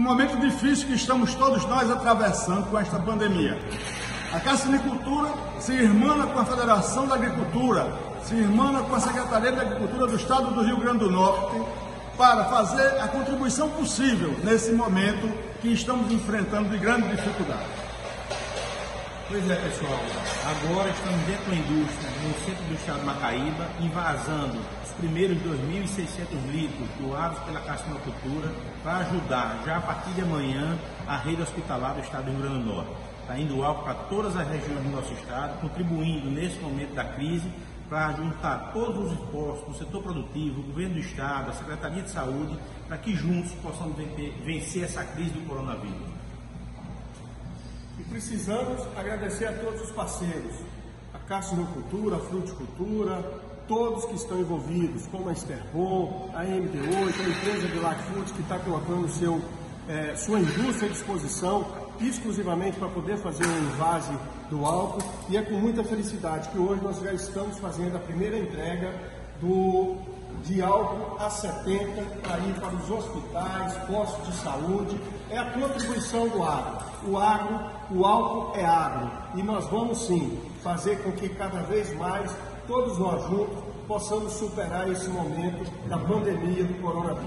o momento difícil que estamos todos nós atravessando com esta pandemia. A Cassinicultura se irmana com a Federação da Agricultura, se irmana com a Secretaria da Agricultura do Estado do Rio Grande do Norte, para fazer a contribuição possível nesse momento que estamos enfrentando de grande dificuldade. Pois é, pessoal. Agora estamos dentro da indústria, no centro do estado de Macaíba, invasando os primeiros 2.600 litros doados pela Cassinocultura para ajudar, já a partir de amanhã, a rede hospitalar do estado do Rio Grande do Norte. Está indo álcool para todas as regiões do nosso estado, contribuindo nesse momento da crise para juntar todos os esforços do setor produtivo, o governo do estado, a Secretaria de Saúde, para que juntos possamos vencer essa crise do coronavírus. E precisamos agradecer a todos os parceiros, a Cassinocultura, a Fruticultura, todos que estão envolvidos, como a Esterbon, a MD8, a empresa de Lifefood que está colocando seu, é, sua indústria à disposição exclusivamente para poder fazer o invase do álcool. E é com muita felicidade que hoje nós já estamos fazendo a primeira entrega do de álcool a 70 para ir para os hospitais, postos de saúde. É a contribuição do agro. O agro, o álcool é agro. E nós vamos sim fazer com que cada vez mais todos nós juntos possamos superar esse momento da pandemia do coronavírus.